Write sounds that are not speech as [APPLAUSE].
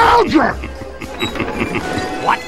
soldier! [LAUGHS] what?